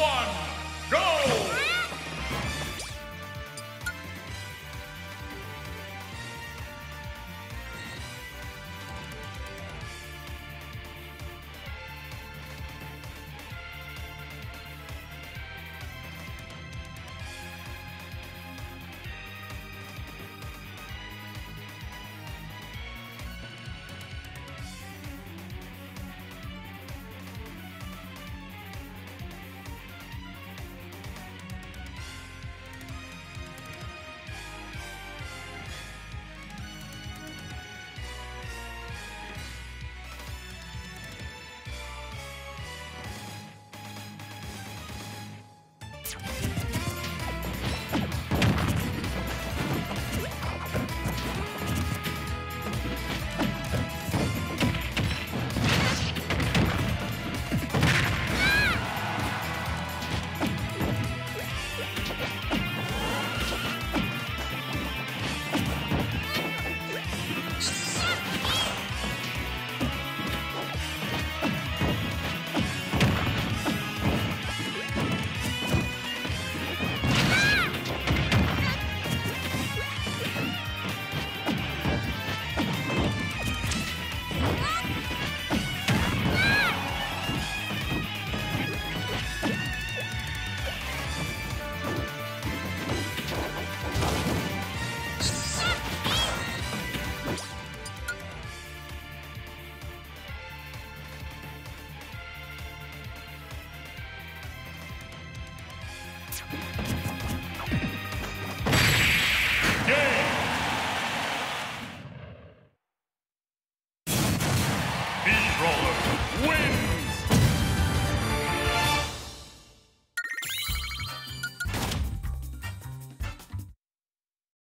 one. Game. Beach Roller wins.